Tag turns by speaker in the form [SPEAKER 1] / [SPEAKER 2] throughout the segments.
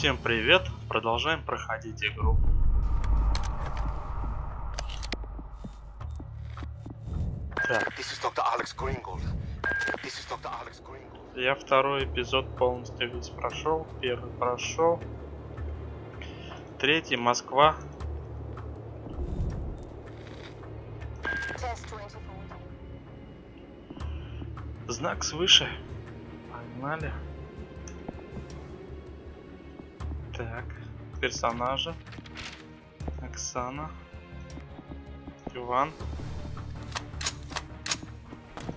[SPEAKER 1] Всем привет! Продолжаем проходить игру. Так, я второй эпизод полностью весь прошел. Первый прошел. Третий Москва.
[SPEAKER 2] Test 2014.
[SPEAKER 1] Знак свыше. Погнали. Так, персонажи. Оксана. Иван.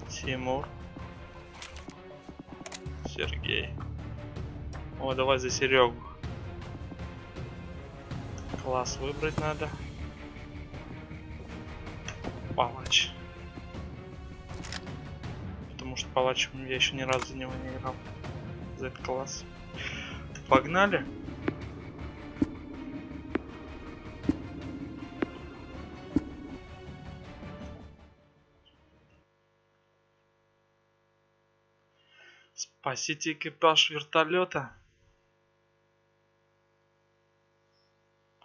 [SPEAKER 1] Тимур. Сергей. О, давай за Серегу. Класс выбрать надо. Палач. Потому что палачем я еще ни разу за него не играл. За этот класс. Погнали. Спасите экипаж вертолета.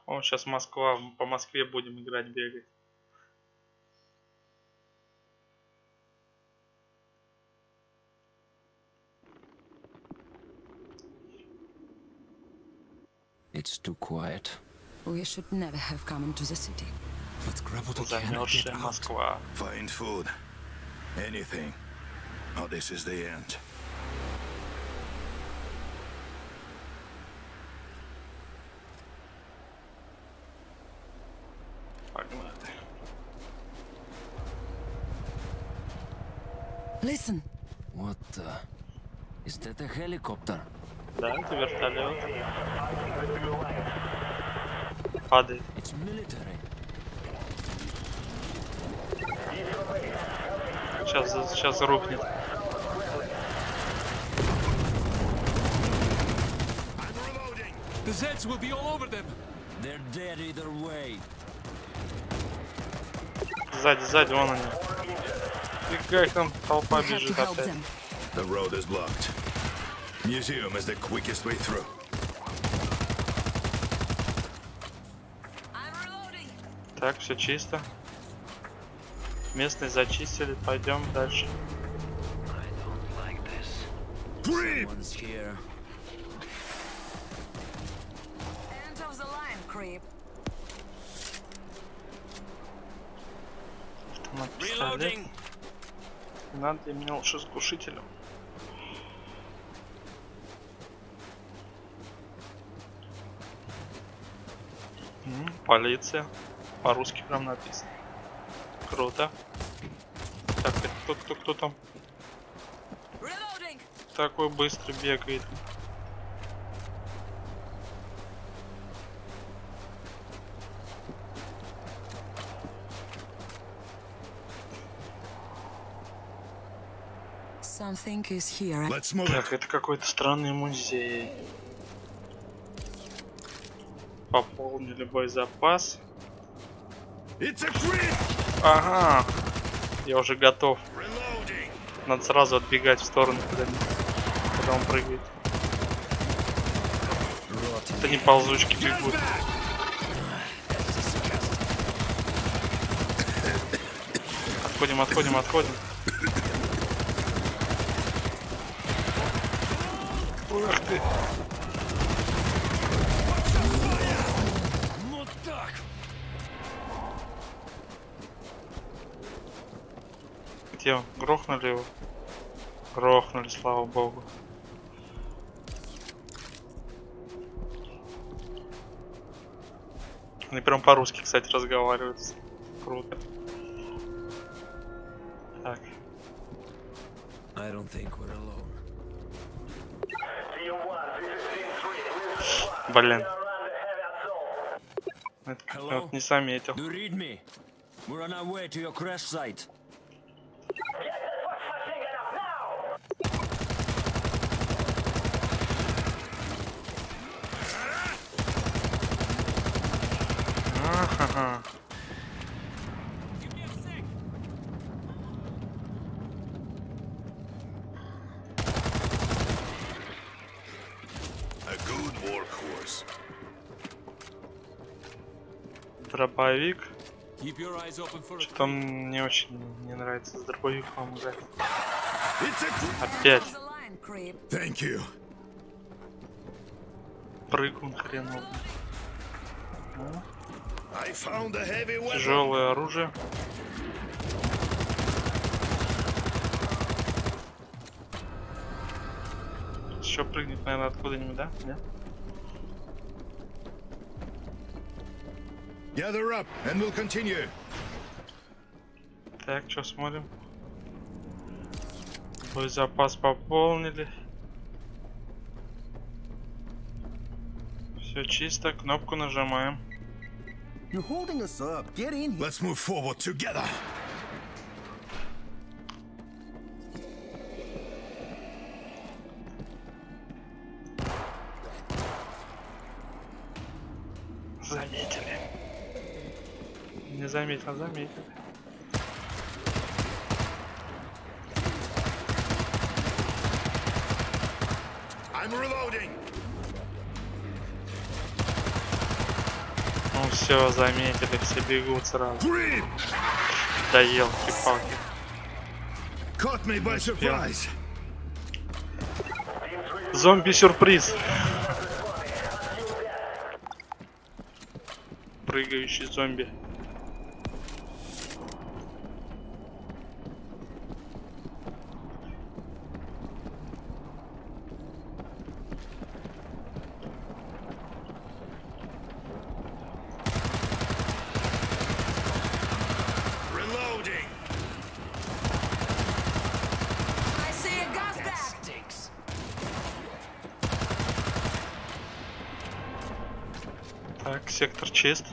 [SPEAKER 1] О, сейчас Москва. По Москве будем играть, бегать.
[SPEAKER 3] It's too quiet.
[SPEAKER 4] We should never have come into the city.
[SPEAKER 3] Let's grab what we can and get out.
[SPEAKER 5] Find food. Anything. Oh, this is the end.
[SPEAKER 1] Погнали.
[SPEAKER 4] Listen,
[SPEAKER 3] What the? Is that a helicopter?
[SPEAKER 1] Да, это вертолет. Падает.
[SPEAKER 3] It's military.
[SPEAKER 1] Сейчас, сейчас рухнет.
[SPEAKER 6] The Zeds will be all over them.
[SPEAKER 3] They're dead either way.
[SPEAKER 1] Сзади, сзади, вон они. Фига их там толпа бежит опять.
[SPEAKER 5] The road is blocked. Museum is the quickest way through.
[SPEAKER 4] I'm reloading.
[SPEAKER 1] Так, все чисто. Местные зачистили, пойдем дальше.
[SPEAKER 4] End of the line, creep.
[SPEAKER 1] Автомат пистолет. Надо мне лучше с глушителем. М, Полиция. По-русски прям написано. Круто. Так, кто, кто, кто там такой быстро бегает?
[SPEAKER 4] Something is here.
[SPEAKER 5] Let's move
[SPEAKER 1] Так, это какой-то странный музей. Пополнили боезапас.
[SPEAKER 5] It's a creep!
[SPEAKER 1] Ага. Я уже готов.
[SPEAKER 5] Reloading!
[SPEAKER 1] Надо сразу отбегать в сторону, когда, когда он прыгает. Это не ползучки бегут. Отходим, отходим, отходим.
[SPEAKER 6] Вот так.
[SPEAKER 1] Где? Грохнули его? Грохнули, слава богу. Они прям по-русски, кстати, разговаривают. Круто. Так,
[SPEAKER 3] I don't think we're alone.
[SPEAKER 1] Блин. Это вот не заметил.
[SPEAKER 3] We're on our way to your crash site.
[SPEAKER 1] Ага.
[SPEAKER 5] A good workhorse. close.
[SPEAKER 1] Дробовик. Что-то мне очень не нравится с дробовиком играть. Опять.
[SPEAKER 5] Thank you.
[SPEAKER 1] прыгун
[SPEAKER 5] weapon.
[SPEAKER 1] Тяжелое оружие. Еще прыгнет, наверное, откуда-нибудь, да? Нет?
[SPEAKER 5] Gather up, and we'll continue.
[SPEAKER 1] Так, что смотрим? Боезапас пополнили. Все чисто, кнопку нажимаем.
[SPEAKER 2] You're holding us up. Get in here.
[SPEAKER 5] Let's move forward together.
[SPEAKER 1] Заметил, заметили.
[SPEAKER 5] I'm reloading.
[SPEAKER 1] Ну все, заметили, все бегут сразу.
[SPEAKER 5] Creep!
[SPEAKER 1] Да елки-палки.
[SPEAKER 5] Caught me by
[SPEAKER 1] Успел.
[SPEAKER 5] surprise.
[SPEAKER 1] Зомби-сюрприз. Прыгающий зомби.
[SPEAKER 5] Reloading.
[SPEAKER 4] I see a gas bag.
[SPEAKER 3] Stinks.
[SPEAKER 1] Так, сектор чист.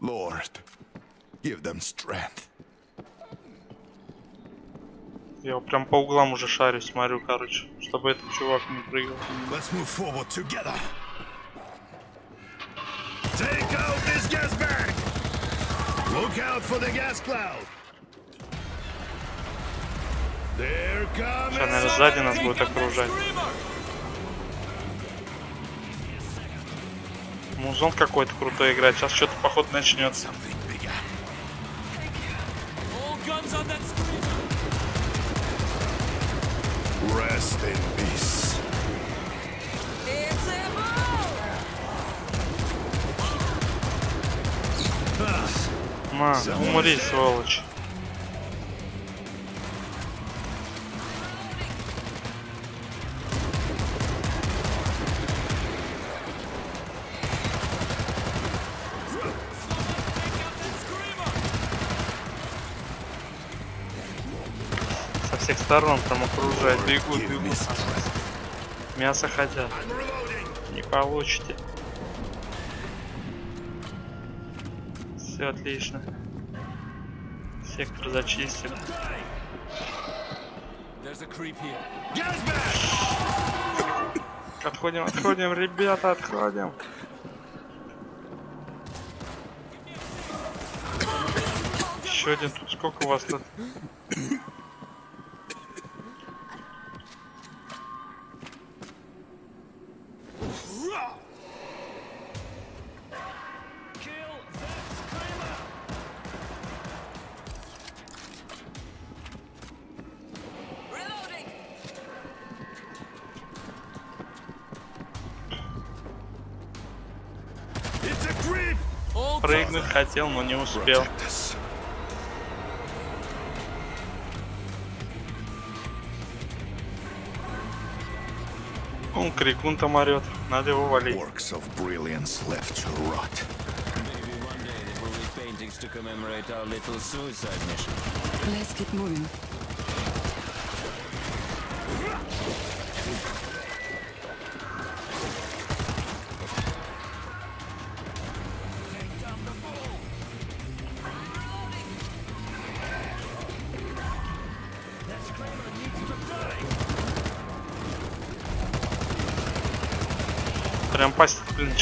[SPEAKER 5] Lord, give them strength.
[SPEAKER 1] Я прям по углам уже шарю, смотрю, короче, чтобы этот чувак не прыгал.
[SPEAKER 5] Let's move forward together.
[SPEAKER 1] Сейчас, наверное, сзади нас будет окружать. Музон какой-то крутой играть. Сейчас что-то походу начнется. На, умри, сволочь. Со всех сторон там окружают, бегут, бегут. Мясо хотят. Не получите. Все отлично. Сектор
[SPEAKER 5] bag.
[SPEAKER 1] Отходим, отходим, ребята, отходим. Еще один тут. Сколько у вас тут? Прыгнуть хотел, но не успел. Он крикун там орет. Надо его валить.
[SPEAKER 5] Works of brilliance left to rot.
[SPEAKER 3] Maybe one day there will be paintings to commemorate our little suicide mission.
[SPEAKER 4] Let's keep moving.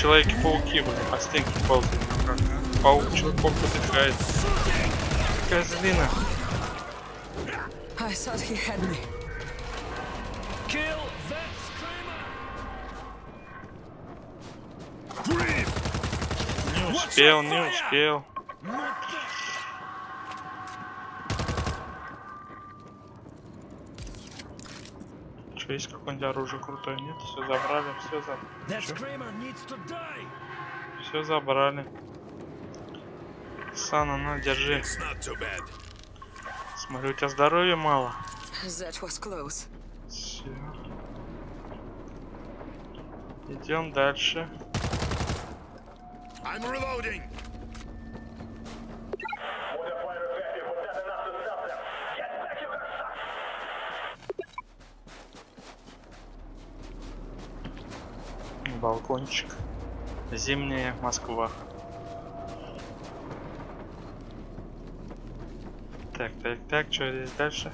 [SPEAKER 1] Человеки-пауки, блин, по стенке ползают. Как, а? паук подыхает. Козлина. Не успел, не успел. Что, есть какое-нибудь оружие крутое? Нет, все забрали, все забрали.
[SPEAKER 6] screamer needs to die!
[SPEAKER 1] Все забрали. Сана, на, держи.
[SPEAKER 5] Too bad.
[SPEAKER 1] Смотрю, у тебя здоровья мало.
[SPEAKER 4] That was close.
[SPEAKER 1] Все. Идем дальше.
[SPEAKER 5] I'm reloading.
[SPEAKER 1] Балкончик. Зимняя Москва. Так, так, так, что здесь дальше?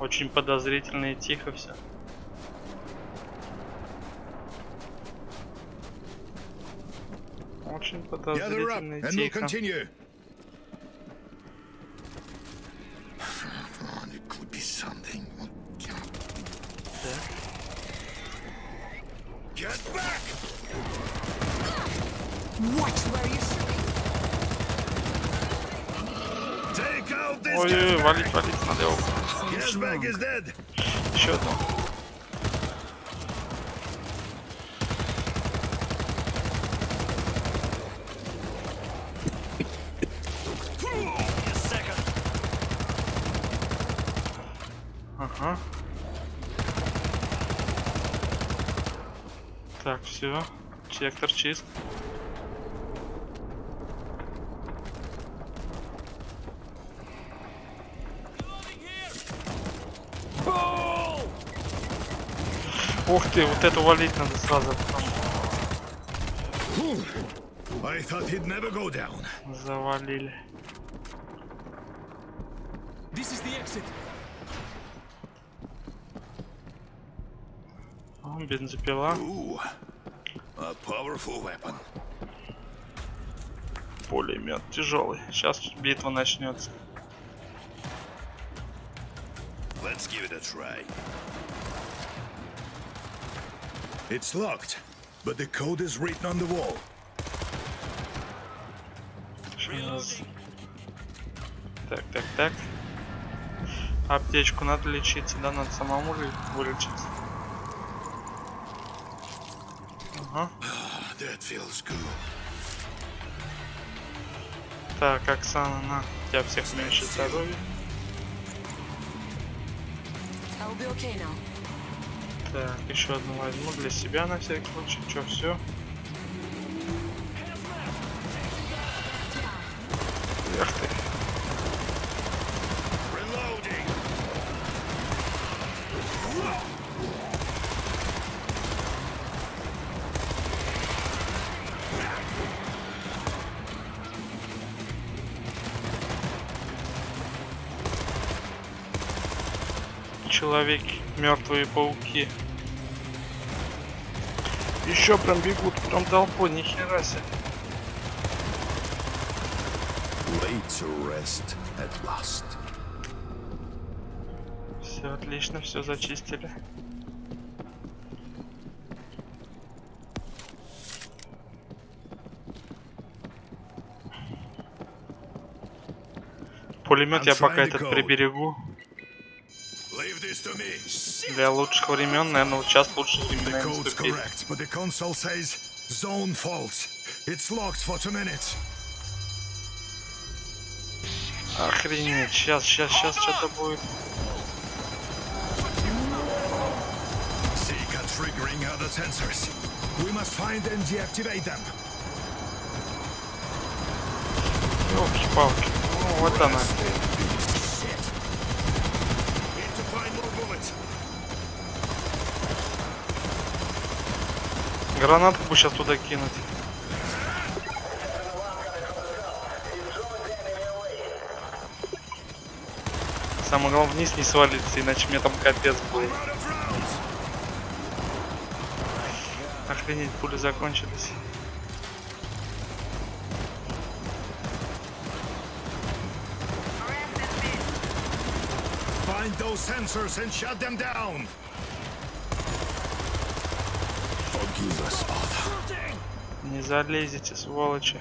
[SPEAKER 1] Очень подозрительно и тихо все. Очень подозрительно и тихо.
[SPEAKER 5] continue. Come on, it could be something.
[SPEAKER 1] Так.
[SPEAKER 5] Get back!
[SPEAKER 4] Watch where you shoot.
[SPEAKER 5] Take out this
[SPEAKER 1] Ой-ой-ой,
[SPEAKER 5] gas
[SPEAKER 1] валить, валить, надо его.
[SPEAKER 5] Gas bag is dead.
[SPEAKER 1] Еще одно. Все. Сектор чист. Ух ты, вот это валить надо сразу.
[SPEAKER 5] Down.
[SPEAKER 1] Завалили.
[SPEAKER 6] This is the exit.
[SPEAKER 1] Бензопила.
[SPEAKER 5] Powerful weapon.
[SPEAKER 1] Пулемет тяжелый. Сейчас битва начнется.
[SPEAKER 5] Let's give it a try. It's locked, but the code is written on the wall.
[SPEAKER 1] Сейчас. Так, так, так. Аптечку надо лечиться, да? Надо самому вылечиться? Ага.
[SPEAKER 5] That feels good.
[SPEAKER 1] Так, Оксана, на. У тебя всех меньше здоровья.
[SPEAKER 4] Okay.
[SPEAKER 1] Так, еще одну возьму для себя на всякий случай. Че, все? Человеки, мертвые пауки. Еще прям бегут, прям толпой, себе.
[SPEAKER 5] Rest at last.
[SPEAKER 1] Все отлично, все зачистили. Пулемет я пока этот приберегу для лучших времен. Наверное, вот сейчас лучшие
[SPEAKER 5] The
[SPEAKER 1] времена наступили. Охренеть, сейчас, сейчас, сейчас что-то будет.
[SPEAKER 5] Triggering other sensors. We must find and deactivate them.
[SPEAKER 1] Ёлки-палки. Ну, вот она. Гранатку бы сейчас туда кинуть. Самое главное вниз не свалиться, иначе мне там капец будет. Охренеть, пули закончились.
[SPEAKER 5] Find those sensors and shut them down!
[SPEAKER 1] Не залезете, сволочи.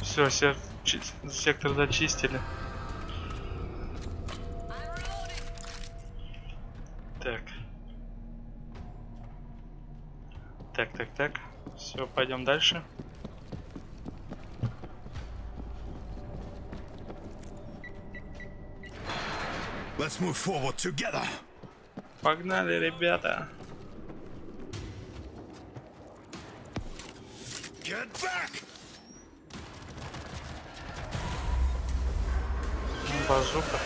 [SPEAKER 1] Все, сектор зачистили. Пойдем дальше.
[SPEAKER 5] Let's move forward together!
[SPEAKER 1] Погнали, ребята.
[SPEAKER 5] Get back!
[SPEAKER 1] Базука.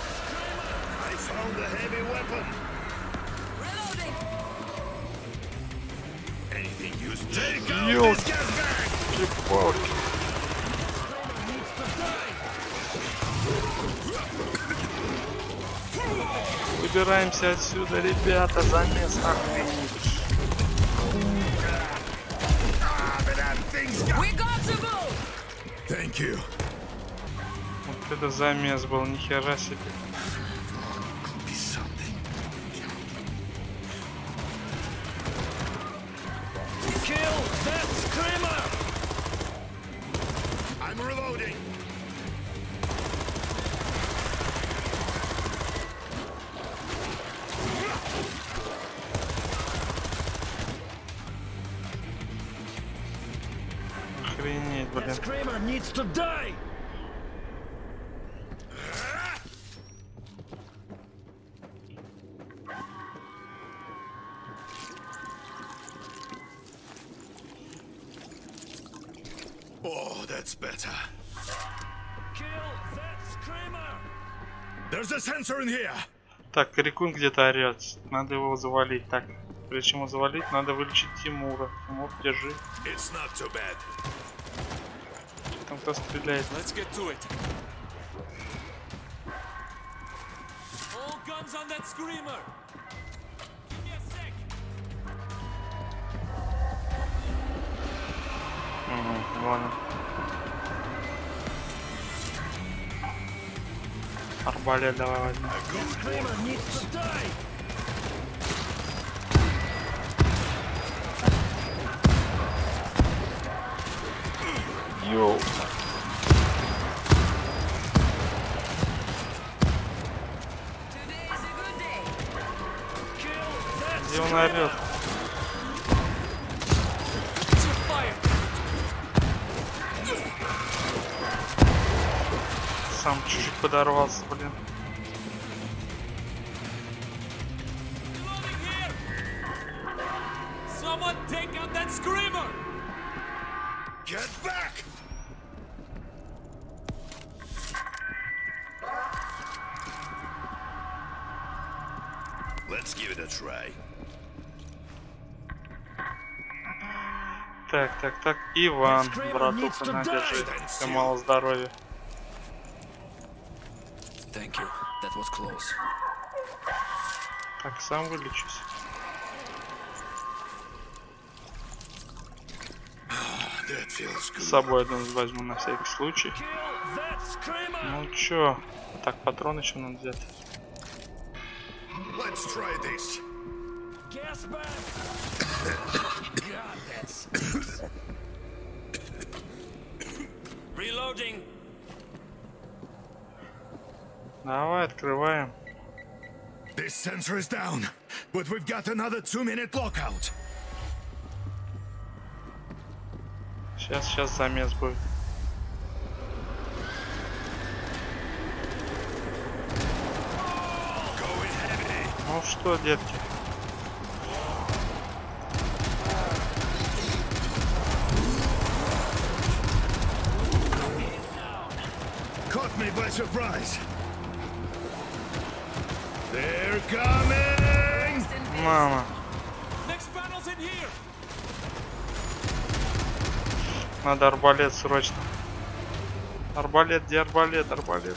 [SPEAKER 5] I found a heavy weapon!
[SPEAKER 4] We got to move!
[SPEAKER 5] Thank you.
[SPEAKER 1] Вот это замес был, нихера себе.
[SPEAKER 5] Oh, that's better.
[SPEAKER 3] Kill that screamer!
[SPEAKER 5] There's a sensor in here!
[SPEAKER 1] Так, Крикун где-то орет. Надо его завалить. Так, прежде чем его завалить, надо вылечить Тимура. Тимур, держи.
[SPEAKER 5] It's not too bad.
[SPEAKER 1] Там кто стреляет.
[SPEAKER 6] Let's get to it. All guns on that screamer.
[SPEAKER 1] Ладно. Арбалет давай возьмем. Йоу. Где он орет? Сам чуть-чуть подорвался, блин.
[SPEAKER 5] Get back! Let's give it a try.
[SPEAKER 1] Так, так, так. Иван, братуха, на, держи. Тебе мало здоровья.
[SPEAKER 3] Thank you. That was close.
[SPEAKER 1] Так, сам вылечусь.
[SPEAKER 5] That feels
[SPEAKER 1] С собой один возьму на всякий случай. Ну чё? Так, патрон еще надо взять.
[SPEAKER 5] Let's try this.
[SPEAKER 3] Gas! God. Reloading!
[SPEAKER 1] Давай, открываем.
[SPEAKER 5] This sensor is down, but we've got another two-minute lockout.
[SPEAKER 1] Сейчас, сейчас замес будет.
[SPEAKER 5] Going heavy.
[SPEAKER 1] Ну что, детки?
[SPEAKER 5] Caught me by surprise.
[SPEAKER 1] Мама. Надо арбалет срочно. Арбалет, где арбалет? Арбалет, арбалет,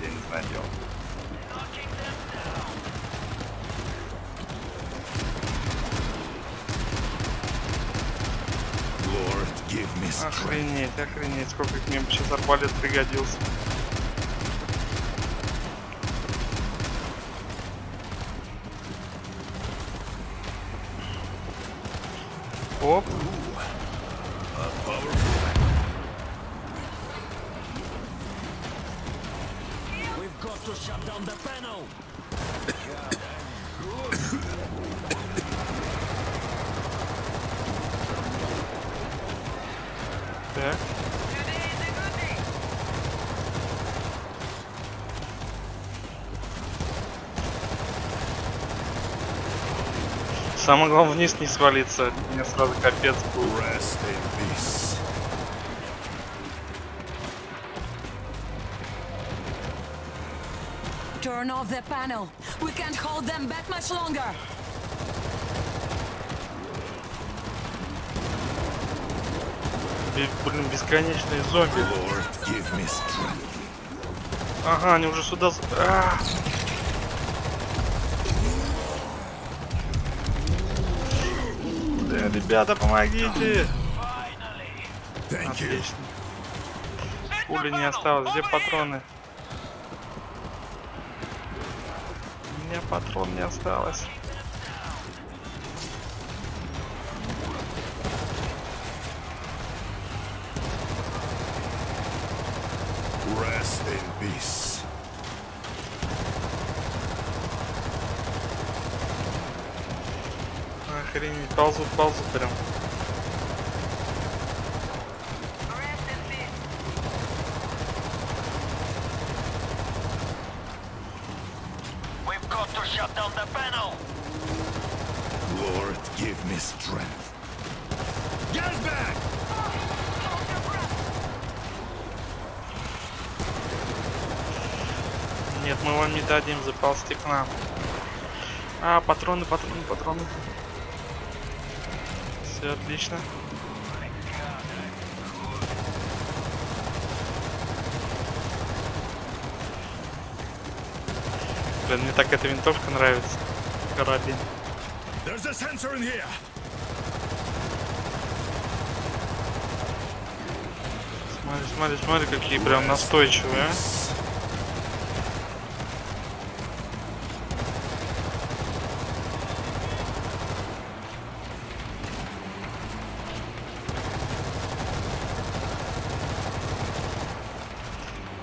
[SPEAKER 1] я не знаю, где он.
[SPEAKER 5] Lord, give me strength.
[SPEAKER 1] Охренеть, охренеть, сколько мне бы сейчас арбалет пригодился. Оп,
[SPEAKER 3] We've got to shut down the panel.
[SPEAKER 1] Так. Самое главное вниз не свалиться, мне сразу капец будет.
[SPEAKER 4] Turn off the panel. We can't hold them back much longer.
[SPEAKER 1] Блин, бесконечные зомби. Ага, они уже сюда... с- А! Да, ребята, помогите! Отлично. Пули не осталось. Где патроны? У меня патрон не осталось. Охренеть, ползут, ползут прям.
[SPEAKER 5] Lord, give me strength. Get back!
[SPEAKER 1] Нет, мы вам не дадим заползти к нам. А, патроны, патроны, патроны. Все отлично. Блин, мне так эта винтовка нравится. Карабин. Смотри, смотри, смотри, какие прям настойчивые, а. Так, патроны, патроны.
[SPEAKER 5] Lord,
[SPEAKER 1] Huh?
[SPEAKER 5] give me strength. Take out this gas bag!
[SPEAKER 7] We can't hold them much longer.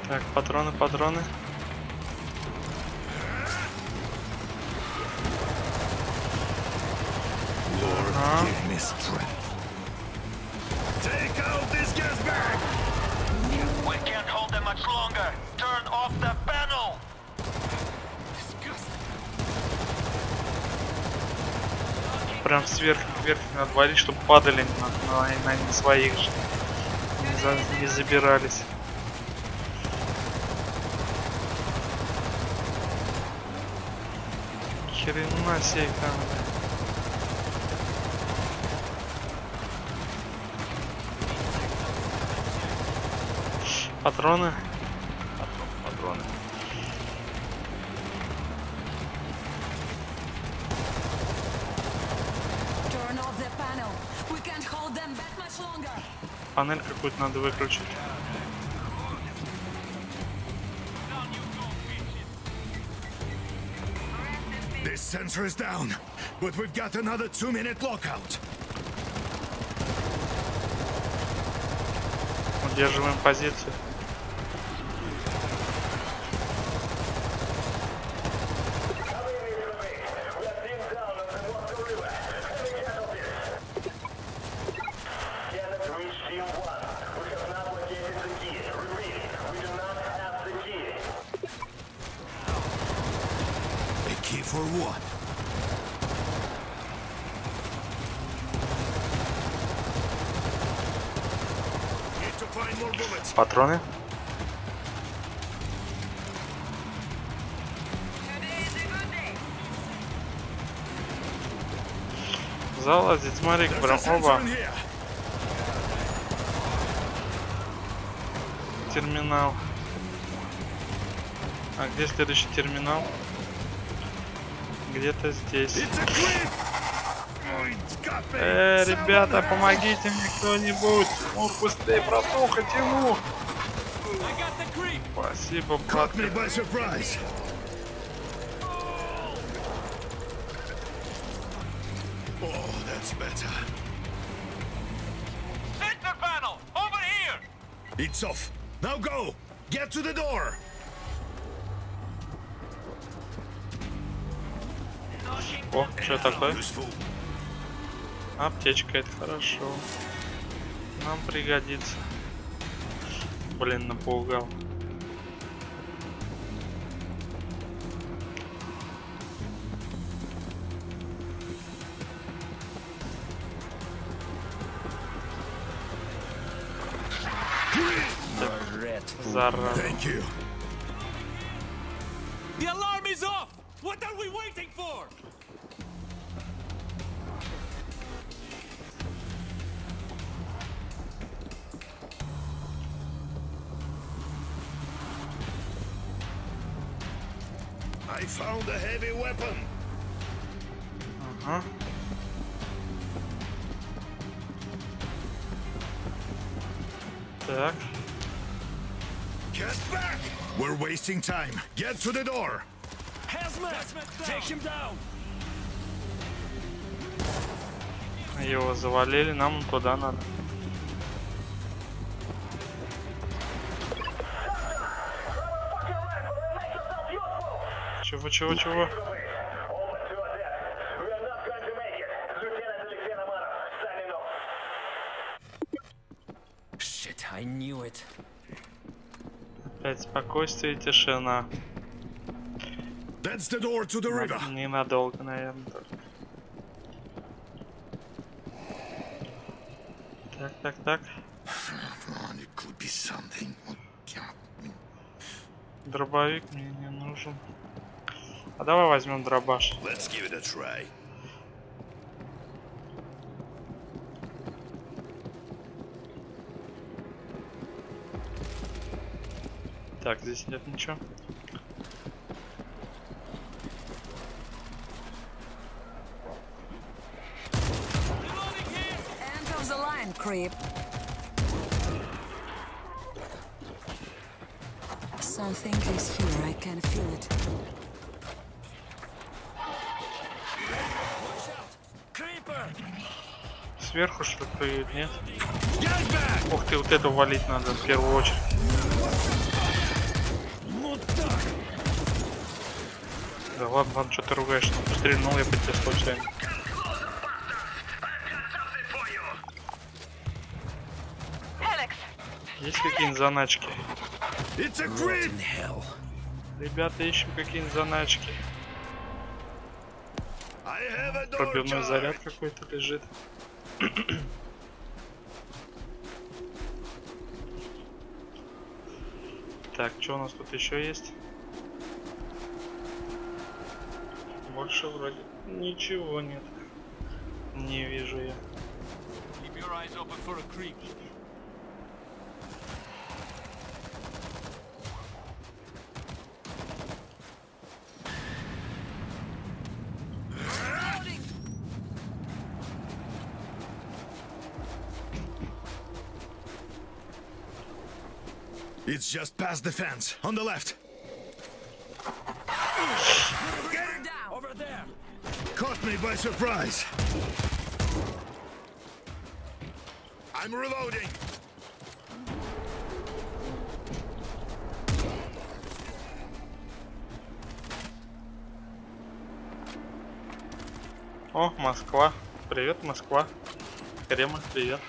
[SPEAKER 7] Turn off the panel.
[SPEAKER 1] Прям сверху вверх надо валить, чтобы падали на, на, на не своих же. Не, за- не забирались. Хрена себе их там. бля. Патроны. Патрон- Патроны.
[SPEAKER 4] Turn off the panel. We can't hold them back much longer.
[SPEAKER 1] Панель какую-то надо выключить.
[SPEAKER 5] sensor is down, but we've got another two-minute lockout.
[SPEAKER 1] Удерживаем позицию. Смотри, прям оба. Терминал. А где следующий терминал? Где-то здесь. Э, ребята, помогите мне кто-нибудь! Ну, быстрее протухать ему! Спасибо, брат.
[SPEAKER 5] Better.
[SPEAKER 7] Sensor panel! Over here!
[SPEAKER 5] It's off. Now go. Get to the door.
[SPEAKER 1] О, что такое? Аптечка, это хорошо. Нам пригодится. Блин, напугал.
[SPEAKER 5] Get back. We're wasting time. Get to the door.
[SPEAKER 6] Hazmat! Take him down!
[SPEAKER 1] его завалили, нам туда надо. Чего, чего, чего?
[SPEAKER 3] Shit, I knew it.
[SPEAKER 1] Опять спокойствие и тишина.
[SPEAKER 5] That's the door to the river.
[SPEAKER 1] Ненадолго, наверное, только. Так, так, так. Дробовик мне не нужен. А давай возьмем дробаш.
[SPEAKER 5] Let's give it a try.
[SPEAKER 1] Так, здесь нет ничего.
[SPEAKER 4] End of the line, creep. Something is here, I can feel it.
[SPEAKER 1] Сверху что-то нет? Ух ты, вот эту валить надо в первую очередь. Ладно, ладно, что ты ругаешь? Ну, стрельнул я по тебе случайно. Есть какие-нибудь заначки? Ребята, ищем какие-нибудь заначки. Пробивной заряд какой-то лежит. Так, что у нас тут еще есть? Больше вроде ничего нет. Не вижу я.
[SPEAKER 6] Keep your eyes open for a creep.
[SPEAKER 5] It's just past the fence on the left. Caught me by surprise. I'm reloading.
[SPEAKER 1] О, Москва. Привет, Москва. Кремль, привет.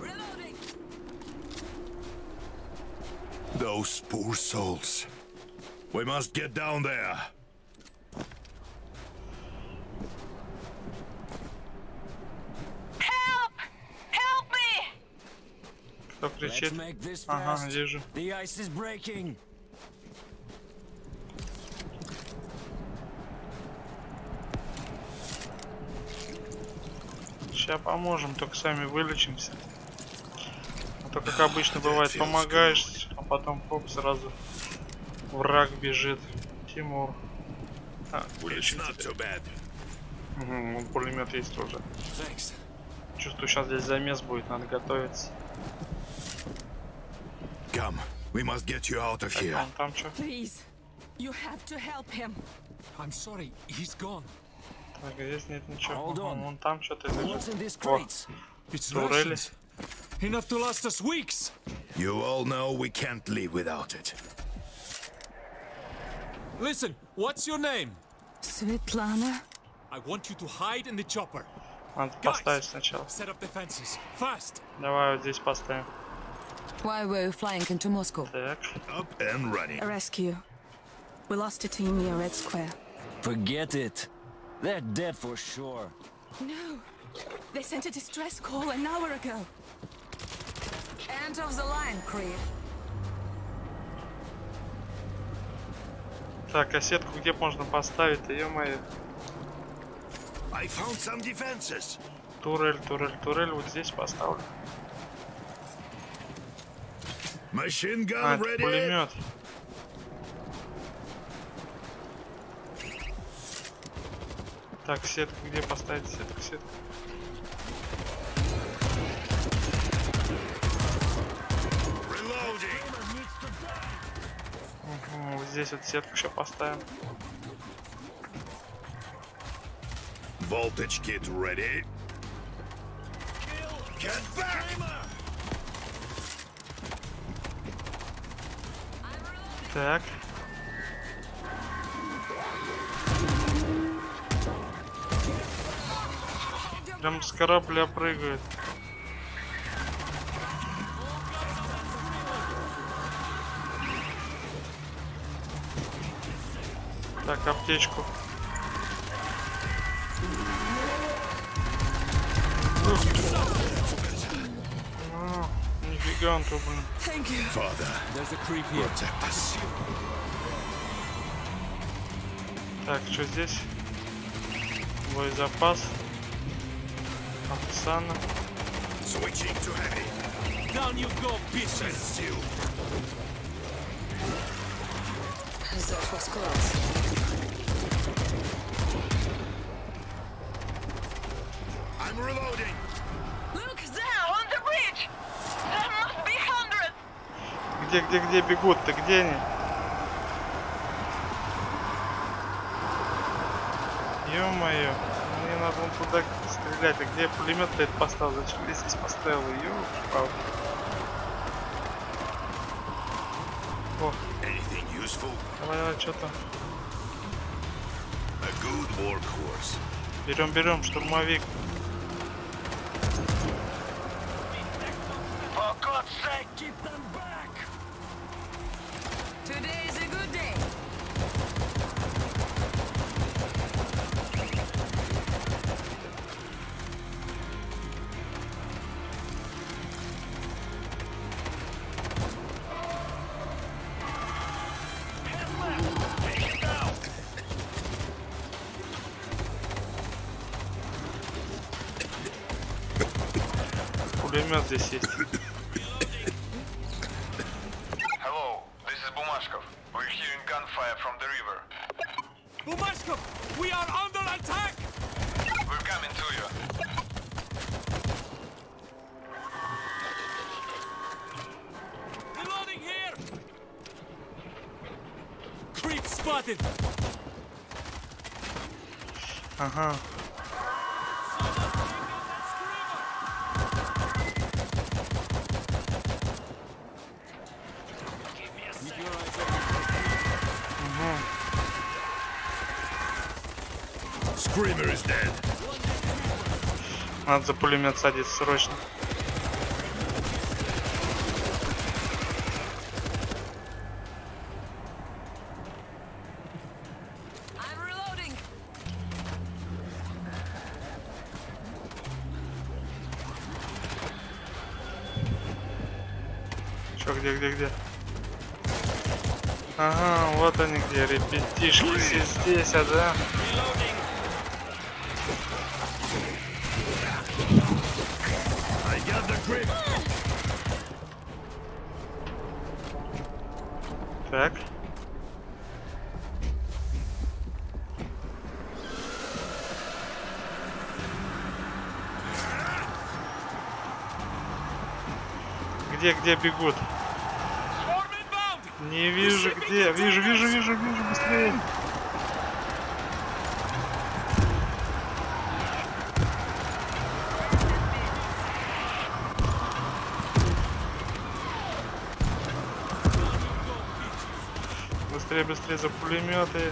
[SPEAKER 4] Reloading.
[SPEAKER 5] Those poor souls. We must get down there.
[SPEAKER 7] Help! Help me!
[SPEAKER 1] Кто кричит? Ага, вижу.
[SPEAKER 3] The ice is breaking.
[SPEAKER 1] Сейчас поможем, только сами вылечимся. А то, как обычно бывает, помогаешь, а потом хоп, сразу враг бежит. Тимур. А,
[SPEAKER 5] It's
[SPEAKER 1] вылечим
[SPEAKER 5] not
[SPEAKER 1] тебя.
[SPEAKER 5] so bad.
[SPEAKER 1] Угу, пулемет есть тоже.
[SPEAKER 6] Thanks.
[SPEAKER 1] Чувствую, сейчас здесь замес будет, надо готовиться.
[SPEAKER 5] Come, we must get you out of
[SPEAKER 1] Так,
[SPEAKER 5] here.
[SPEAKER 1] а он там что?
[SPEAKER 4] Please, you have to help him.
[SPEAKER 6] I'm sorry, he's gone.
[SPEAKER 1] Так, здесь нет ничего.
[SPEAKER 3] Hold
[SPEAKER 1] Ага,
[SPEAKER 3] on.
[SPEAKER 1] Вон там что-то
[SPEAKER 3] What's
[SPEAKER 1] лежит.
[SPEAKER 3] in these
[SPEAKER 1] О,
[SPEAKER 3] crates?
[SPEAKER 6] It's
[SPEAKER 1] Турели.
[SPEAKER 6] rations. Enough to last us weeks.
[SPEAKER 5] You all know we can't leave without it.
[SPEAKER 6] Listen, what's your name?
[SPEAKER 4] Svetlana?
[SPEAKER 6] I want you to hide in the chopper.
[SPEAKER 1] Надо поставить сначала.
[SPEAKER 6] Set up defenses. Fast.
[SPEAKER 1] Давай вот здесь поставим.
[SPEAKER 4] Why were you flying into Moscow?
[SPEAKER 1] Так.
[SPEAKER 5] Up and running.
[SPEAKER 8] A rescue. We lost a team near Red Square.
[SPEAKER 3] Forget it. They're dead for sure.
[SPEAKER 8] No! They sent a distress call an hour ago.
[SPEAKER 4] End of the line, Creed.
[SPEAKER 1] Так, а сетку где можно поставить-то,
[SPEAKER 5] defenses.
[SPEAKER 1] Турель, турель, турель вот здесь поставлю.
[SPEAKER 5] Machine gun
[SPEAKER 1] А,
[SPEAKER 5] ready.
[SPEAKER 1] пулемет. Так, сетку где поставить? Сетку, сетку. Здесь вот сетку еще поставим.
[SPEAKER 5] Voltage kit ready. Get back!
[SPEAKER 1] Так. Прям с корабля прыгает.
[SPEAKER 6] A creep here.
[SPEAKER 5] protect us.
[SPEAKER 1] Так, что здесь? Боезапас. Оксана.
[SPEAKER 5] Switching to heavy.
[SPEAKER 6] Down you go, bitches.
[SPEAKER 5] still.
[SPEAKER 4] That was close.
[SPEAKER 5] Reloading.
[SPEAKER 7] Look there, on the bridge! There must be hundreds!
[SPEAKER 1] Где, где, где бегут-то? Где они? Ё-моё, мне надо вон туда стрелять. А где пулемет-то это поставил? Зачем я здесь поставил? Ё, О, давай, давай, что там?
[SPEAKER 5] A good workhorse.
[SPEAKER 1] Берем, берем, штурмовик. Здесь есть. Надо за пулемет садиться срочно. Чё, где, где, где? Ага, вот они где, ребятишки все здесь, а да?
[SPEAKER 5] grip.
[SPEAKER 1] Так. Где, бегут? Не вижу где. Вижу, вижу, вижу, вижу, быстрее. Быстрее, быстрее за пулеметы.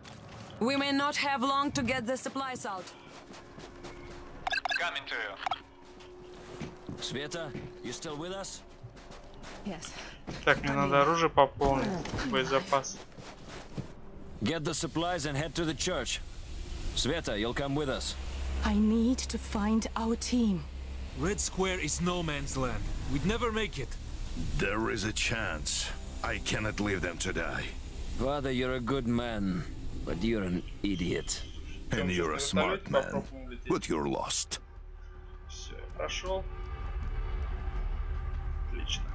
[SPEAKER 4] We may not have long to get the supplies out.
[SPEAKER 7] Coming to you.
[SPEAKER 3] Sveta, you still with us?
[SPEAKER 4] Yes.
[SPEAKER 1] Так, мне надо оружие пополнить. Боезапас.
[SPEAKER 3] Get the supplies and head to the church. Sveta, you'll come with us.
[SPEAKER 8] I need to find our team.
[SPEAKER 6] Red Square is no man's land. We'd never make it.
[SPEAKER 5] There is a chance. I cannot leave them to die.
[SPEAKER 3] Father, you're a good man, but you're an idiot.
[SPEAKER 5] And you're a smart man. But you're lost.
[SPEAKER 1] Все, я прошел. Отлично.